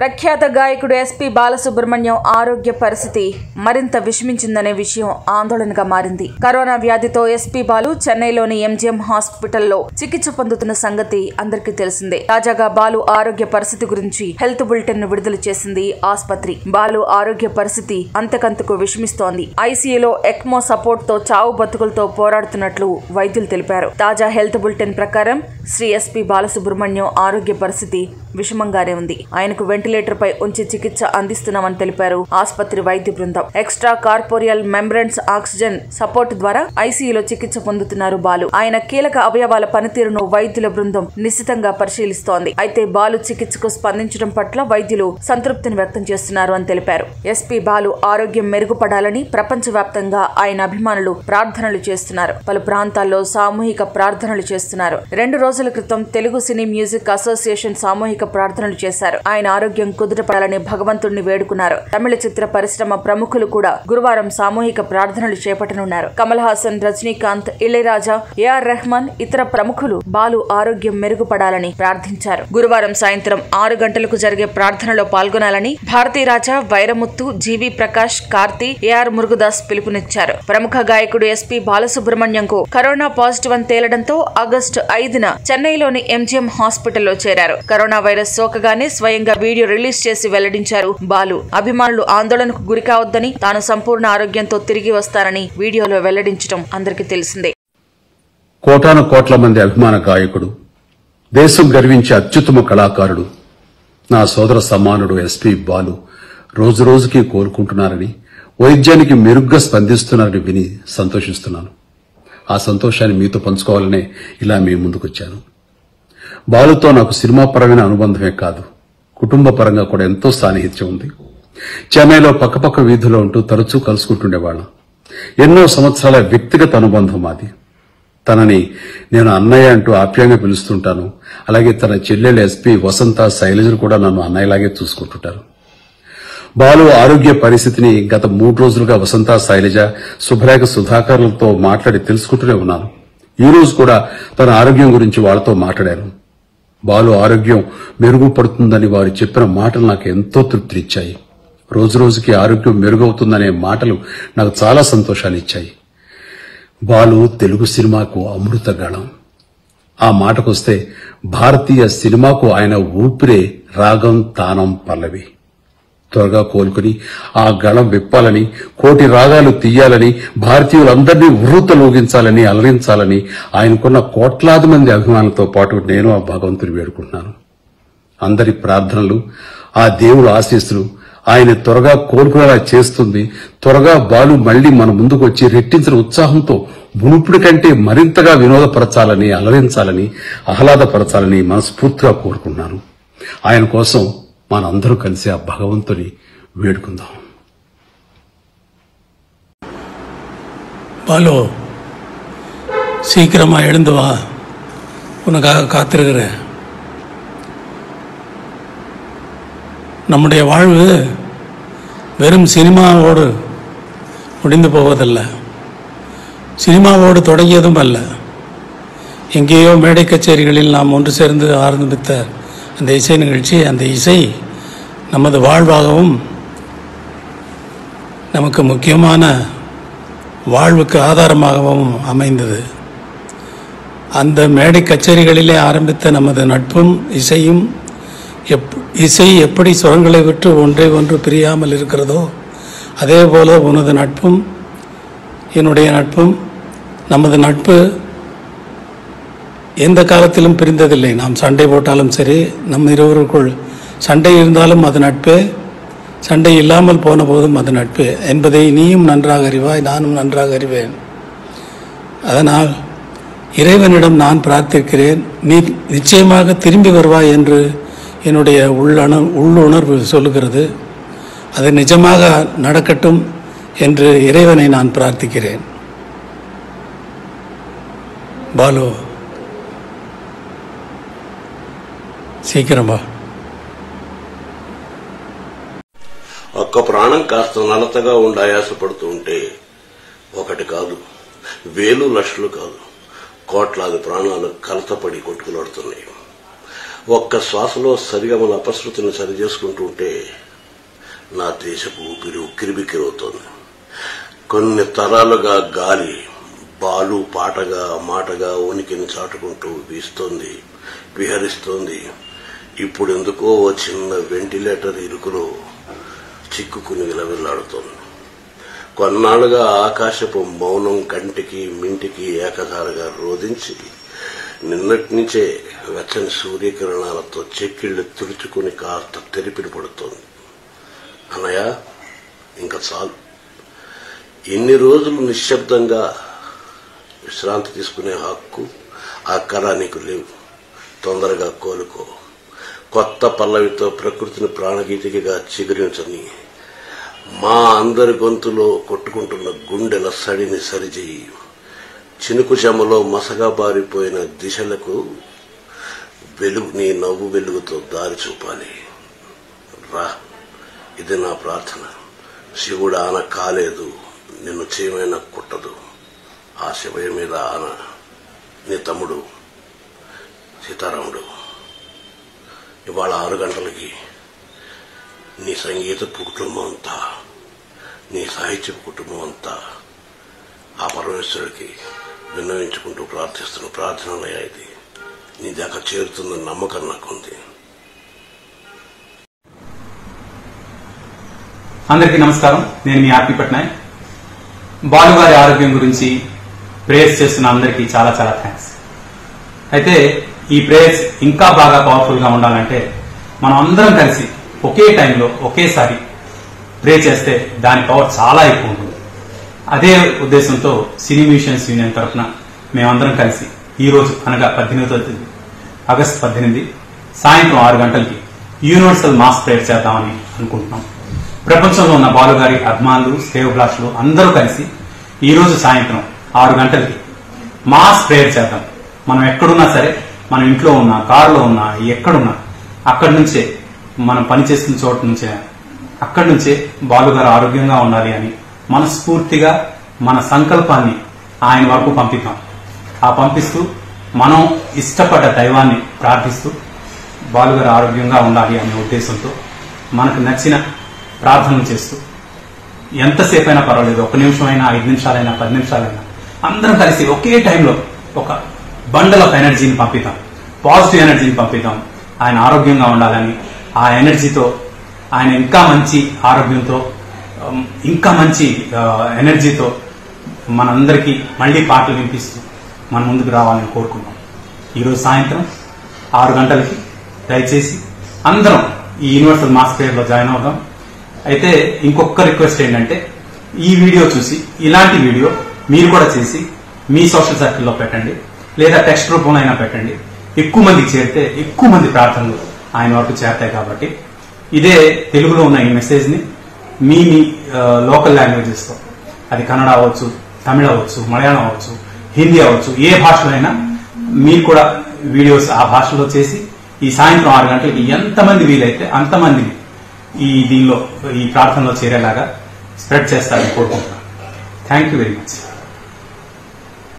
ప్రఖ్యాత గాయకుడు ఎస్పి బాలసుబ్రహ్మణ్యం ఆరోగ్య పరిస్థితి మరింత విషమించిందనే విషయం ఆందోళనగా మారింది. కరోనా వ్యాధితో ఎస్పి బాలు చెన్నైలోని ఎంజిఎం హాస్పిటల్లో చికిత్స పొందుతున్న సంగతి అందరికీ తెలిసిందే. తాజాగా బాలు ఆరోగ్య పరిస్థితి గురించి హెల్త్ బులెటిన్ను విడుదల చేసింది ఆసుపత్రి. బాలు ఆరోగ్య పరిస్థితి అంతకంతకు విషమిస్తోంది. ఐసీయూలో ఎక్మో సపోర్ట్తో చావు బతుకులతో పోరాడుతున్నట్లు వైద్యులు తెలిపారు. తాజా హెల్త్ బులెటిన్ ప్రకారం శ్రీ ఎస్పి బాలసుబ్రహ్మణ్యం ఆరోగ్య పరిస్థితి విషమంగానే ఉంది. ఆయనకు వెంటిలేటర్ పై ఉంచి చికిత్స అందిస్తున్నామని తెలిపారు. ఆసుపత్రి వైద్య బృందం. Extra corporeal membranes oxygen support ద్వారా ఐసీయూలో చికిత్స పొందుతున్నారు బాలు. ఆయన కీలక అవయవాల పనితీరును వైద్యుల బృందం నిశ్చితంగా పరిశీలిస్తోంది. అయితే బాలు చికిత్సకు స్పందించడం పట్ల వైద్యులు సంతృప్తిని వ్యక్తం చేస్తున్నారు అని తెలిపారు. ఎస్పీ బాలు ఆరోగ్యం మెరుగుపడాలని ప్రపంచవ్యాప్తంగా ఆయన అభిమానులు ప్రార్థనలు చేస్తున్నారు. పలు ప్రాంతాల్లో సామూహిక ప్రార్థనలు చేస్తున్నారు. రెండు రోజుల క్రితం తెలుగు సినీ మ్యూజిక్ అసోసియేషన్ సామూహిక ప్రార్థనలు చేశారు. ఆయన ఆరోగ్యం కుదుటపడాలని భగవంతుణ్ణి వేడుకున్నారు. తమిళ చిత్ర పరిశ్రమ ప్రముఖులు కూడా గురువారం సామూహిక ప్రార్థనలు చేపట్టనున్నారు. కమల్ హాసన్ రజనీకాంత్ ఇళయరాజా ఏఆర్ రెహమాన్ ఇతర ప్రముఖులు బాలు ఆరోగ్యం మెరుగుపడాలని ప్రార్థించారు. గురువారం సాయంత్రం ఆరు గంటలకు జరిగే ప్రార్థనలో పాల్గొనాలని భారతీ రాజా వైరముత్తు జీవి ప్రకాష్ కార్తీ ఏఆర్ మురుగుదాస్ పిలుపునిచ్చారు. ప్రముఖ గాయకుడు ఎస్పీ బాలసుబ్రహ్మణ్యంకు కరోనా పాజిటివ్ అని తేలడంతో ఆగస్టు ఐదున చెన్నైలోని ఎంజీఎం హాస్పిటల్లో చేరారు. కరోనా వైరస్ సోకగానే స్వయంగా వీడియో రిలీజ్ చేసి వెల్లడించారు. బాలు అభిమానులు ఆందోళనకు గురి కావద్దని తాను సంపూర్ణ ఆరోగ్యంతో తిరిగి వస్తానని వీడియోలో వెల్లడించడం అందరికీ తెలిసిందే. కోటాను కోట్ల మంది అభిమాన గాయకుడు దేశం గర్వించే అత్యుత్తమ కళాకారుడు నా సోదర సమానుడు ఎస్పీ బాలు రోజు రోజుకి కోలుకుంటున్నారని వైద్యానికి మెరుగ్గా స్పందిస్తున్నారని విని సంతోషిస్తున్నాను. ఆ సంతోషాన్ని మీతో పంచుకోవాలనే ఇలా మీ ముందుకొచ్చాను. బాలుతో నాకు సినిమా పరమైన అనుబంధమే కాదు. కుటుంబ పరంగా కూడా ఎంతో సాన్నిహిత్యం ఉంది. చెన్నైలో పక్కపక్క వీధిలో ఉంటూ తరచూ కలుసుకుంటుండేవాళ్ళం. ఎన్నో సంవత్సరాల వ్యక్తిగత అనుబంధం మాది. తనని నేను అన్నయ్య అంటూ ఆప్యాయంగా పిలుస్తుంటాను. అలాగే తన చెల్లెలు ఎస్పీ వసంత శైలజను కూడా నన్ను అన్నయ్యలాగే చూసుకుంటుంటారు. బాలు ఆరోగ్య పరిస్థితిని గత మూడు రోజులుగా వసంత శైలజ శుభ్రేఖ సుధాకర్లతో మాట్లాడి తెలుసుకుంటూనే ఉన్నాను. ఈ రోజు కూడా తన ఆరోగ్యం గురించి వాళ్ళతో మాట్లాడాను బాలు ఆరోగ్యం మెరుగుపడుతుందని వారు చెప్పిన మాటలు నాకు ఎంతో తృప్తినిచ్చాయి. రోజు రోజుకి ఆరోగ్యం మెరుగవుతుందనే మాటలు నాకు చాలా సంతోషాన్ని ఇచ్చాయి బాలు తెలుగు సినిమాకు అమృతగళం ఆ మాటకొస్తే భారతీయ సినిమాకు ఆయన ఊపిరే రాగం తానం పల్లవి. త్వరగా కోలుకుని ఆ గళం విప్పాలని కోటి రాగాలు తీయాలని భారతీయులందరినీ లోగించాలని అలరించాలని ఆయనకున్న కోట్లాది మంది అభిమానులతో పాటు నేను ఆ భగవంతుని వేడుకుంటున్నాను. అందరి ప్రార్థనలు ఆ దేవుడు ఆశీస్సులు ఆయన త్వరగా కోలుకునేలా చేస్తుంది. త్వరగా బాలు మళ్ళీ మన ముందుకు వచ్చి రెట్టించిన ఉత్సాహంతో మునుపుడి కంటే మరింతగా వినోదపరచాలని అలరించాలని ఆహ్లాదపరచాలని మనస్ఫూర్తిగా కోరుకున్నాను ఆయన కోసం మనందరూ కలిసి ఆ భగవంతుని వేడుకుందాం பாலு சீக்கிரமா எழுந்து வா உனக்காக காத்திருக்கிறேன் நம்முடைய வாழ்வு வெறும் சினிமாவோடு முடிந்து போவதல்ல சினிமாவோடு தொடங்கியதும் அல்ல எங்கேயோ மேடை கச்சேரிகளில் நாம் ஒன்று சேர்ந்து ஆரம்பித்த அந்த இசை நிகழ்ச்சி அந்த இசை நமது வாழ்வாகவும் நமக்கு முக்கியமான வாழ்வுக்கு ஆதாரமாகவும் அமைந்தது. அந்த மேடை கச்சேரிகளிலே ஆரம்பித்த நமது நட்பும் இசையும் எப் இசை எப்படி சுரங்களை விட்டு ஒன்றை ஒன்று பிரியாமல் இருக்கிறதோ அதே போல உனது நட்பும் என்னுடைய நட்பும் நமது நட்பு எந்த காலத்திலும் பிரிந்ததில்லை. நாம் சண்டை போட்டாலும் சரி நம் இருவருக்குள் சண்டை இருந்தாலும் அது நட்பே. சண்டை இல்லாமல் போன போதும் அது நட்பு. என்பதை நீயும் நன்றாக அறிவாய் நானும் நன்றாக அறிவேன். அதனால் இறைவனிடம் நான் பிரார்த்திக்கிறேன் நீ நிச்சயமாக திரும்பி வருவாய் என்று என்னுடைய உள்ளண உள்ளுணர்வு சொல்லுகிறது. அது நிஜமாக நடக்கட்டும் என்று இறைவனை நான் பிரார்த்திக்கிறேன். பாலு సీకిరమ్మా ఒక్క ప్రాణం కాస్త నలతగా ఉండి ఆయాసపడుతూ ఉంటే ఒకటి కాదు వేలు లక్షలు కాదు కోట్లాది ప్రాణాలు కలతపడి కొట్టుకులాడుతున్నాయి. ఒక్క శ్వాసలో సరిగా మన అపశృతిని సరి చేసుకుంటూ ఉంటే నా దేశపు ఊపిరి ఉక్కిరిబిక్కిరవుతోంది. కొన్ని తరాలుగా గాలి బాలు పాటగా మాటగా ఉనికిని చాటుకుంటూ వీస్తోంది విహరిస్తోంది. ఇప్పుడు ఎందుకో ఓ చిన్న వెంటిలేటర్ ఇరుకులో చిక్కుకుని విలవిల్లాడుతోంది. కొన్నాళ్ళుగా ఆకాశపు మౌనం కంటికి మింటికి ఏకధారగా రోధించి నిన్నటి నుంచే వెచ్చని సూర్యకిరణాలతో చెక్కిళ్ళు తుడుచుకుని కాస్త తెరిపిడి పడుతోంది. అన్నయ్య ఇంకా చాలు. ఎన్ని రోజులు నిశ్శబ్దంగా విశ్రాంతి తీసుకునే హక్కు అక్కర నీకు లేవు. తొందరగా కోలుకో. కొత్త పల్లవితో ప్రకృతిని ప్రాణగీతికగా చిగురించని మా అందరి గొంతులో కొట్టుకుంటున్న గుండెల సడిని సరిచేయి. చినుకు చెమలో మసగా బారిపోయిన దిశలకు వెలుగు నీ నవ్వు వెలుగుతో దారి చూపాలి. రా ఇది నా ప్రార్థన. శివుడు ఆన కాలేదు నిన్ను చేయమైనా కుట్టదు. ఆ శివయ్య మీద ఆన నీ తమ్ముడు సీతారాముడు. ఇవాళ ఆరు గంటలకి నీ సంగీత కుటుంబం అంతా నీ సాహిత్య కుటుంబం అంతా ఆ పరమేశ్వరుడికి విన్నవించుకుంటూ ప్రార్థిస్తున్న ప్రార్థనలయ్యా ఇది. నీ దాకా చేరుతుందని నమ్మకం నాకుంది. అందరికీ నమస్కారం. నేను మీ ఆర్పి పట్నాయక్. బాలుగారి ఆరోగ్యం గురించి ప్రేయర్స్ చేస్తున్న అందరికీ చాలా చాలా థ్యాంక్స్ అయితే ఈ ప్రేయర్స్ ఇంకా బాగా పవర్ఫుల్గా ఉండాలంటే మనం అందరం కలిసి ఒకే టైంలో ఒకేసారి ప్రే చేస్తే దాని పవర్ చాలా ఎక్కువ ఉంటుంది. అదే ఉద్దేశంతో సినీ మ్యూజిషియన్స్ యూనియన్ తరఫున మేమందరం కలిసి ఈరోజు అనగా పద్దెనిమిదో తేదీ ఆగస్టు పద్దెనిమిది సాయంత్రం ఆరు గంటలకి యూనివర్సల్ మాస్ ప్రేయర్ చేద్దామని అనుకుంటున్నాం. ప్రపంచంలో ఉన్న బాలుగారి అభిమానులు శ్రేయోభిలాషులు అందరూ కలిసి ఈరోజు సాయంత్రం ఆరు గంటలకి మాస్ ప్రేయర్ చేద్దాం. మనం ఎక్కడున్నా సరే మన ఇంట్లో ఉన్నా కారులో ఉన్నా ఎక్కడున్నా అక్కడి నుంచే మనం పనిచేస్తున్న చోట నుంచే అక్కడి నుంచే బాలుగారు ఆరోగ్యంగా ఉండాలి అని మనస్ఫూర్తిగా మన సంకల్పాన్ని ఆయన వరకు పంపిద్దాం. ఆ పంపిస్తూ మనం ఇష్టపడ్డ దైవాన్ని ప్రార్థిస్తూ బాలుగారు ఆరోగ్యంగా ఉండాలి అనే ఉద్దేశంతో మనకు నచ్చిన ప్రార్థనలు చేస్తూ ఎంతసేపు అయినా పర్వాలేదు ఒక నిమిషం అయినా ఐదు నిమిషాలైనా పది నిమిషాలైనా అందరం కలిసి ఒకే టైంలో ఒక బండల్ ఆఫ్ ఎనర్జీని పంపిద్దాం. పాజిటివ్ ఎనర్జీని పంపిద్దాం. ఆయన ఆరోగ్యంగా ఉండాలని ఆ ఎనర్జీతో ఆయన ఇంకా మంచి ఆరోగ్యంతో ఇంకా మంచి ఎనర్జీతో మనందరికీ మళ్ళీ పాటలు వినిపిస్తూ మన ముందుకు రావాలని కోరుకుందాం. ఈరోజు సాయంత్రం ఆరు గంటలకి దయచేసి అందరం ఈ యూనివర్సల్ మాస్లో జాయిన్ అవుదాం. అయితే ఇంకొక రిక్వెస్ట్ ఏంటంటే ఈ వీడియో చూసి ఇలాంటి వీడియో మీరు కూడా చేసి మీ సోషల్ సర్కిల్లో పెట్టండి. లేదా టెక్స్ట్ రూపంలో అయినా పెట్టండి. ఎక్కువ మంది చేరితే ఎక్కువ మంది ప్రార్థనలు ఆయన వరకు చేరతాయి కాబట్టి. ఇదే తెలుగులో ఉన్న ఈ మెసేజ్ని మీ మీ లోకల్ లాంగ్వేజెస్తో. అది కన్నడ అవ్వచ్చు తమిళ అవ్వచ్చు మలయాళం అవ్వచ్చు హిందీ అవ్వచ్చు ఏ భాషలో అయినా మీరు కూడా వీడియోస్ ఆ భాషలో చేసి ఈ సాయంత్రం ఆరు గంటలకి ఎంతమంది వీలైతే అంతమందిని ఈ దీనిలో ఈ ప్రార్థనలో చేరేలాగా స్ప్రెడ్ చేస్తారని కోరుకుంటున్నాను. Thank you very much